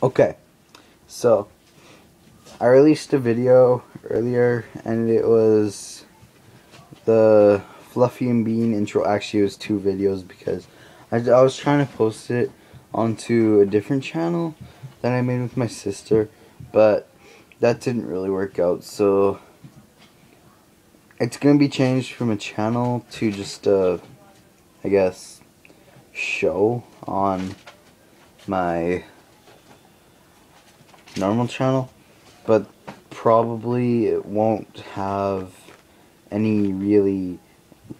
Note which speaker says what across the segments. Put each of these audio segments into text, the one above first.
Speaker 1: Okay, so I released a video earlier and it was the Fluffy and Bean intro. Actually, it was two videos because I, I was trying to post it onto a different channel that I made with my sister, but that didn't really work out. So it's gonna be changed from a channel to just a, I guess, show on my normal channel, but probably it won't have any really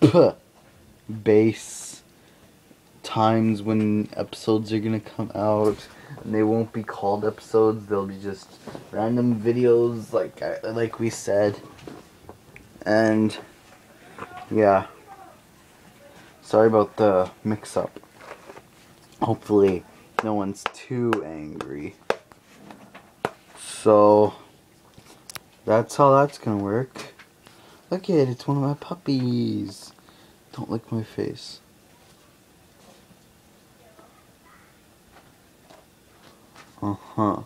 Speaker 1: base times when episodes are gonna come out. And they won't be called episodes. They'll be just random videos, like like we said. And yeah, sorry about the mix-up. Hopefully, no one's too angry. So, that's how that's gonna work. Look at it, it's one of my puppies. Don't lick my face. Uh-huh.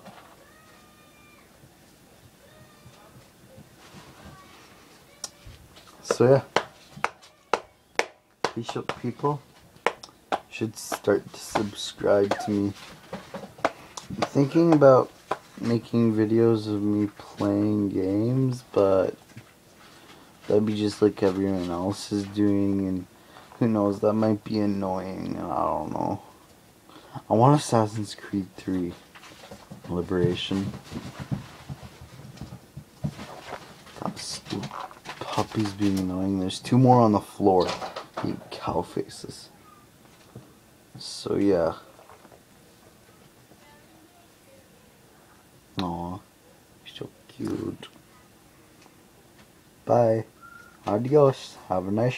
Speaker 1: So yeah. People should start to subscribe to me. I'm thinking about making videos of me playing games, but that'd be just like everyone else is doing, and who knows, that might be annoying, I don't know. I want Assassin's Creed 3 Liberation. Puppies being annoying. There's two more on the floor. Cow faces. So yeah. Aw, so cute. Bye. Adios. Have a nice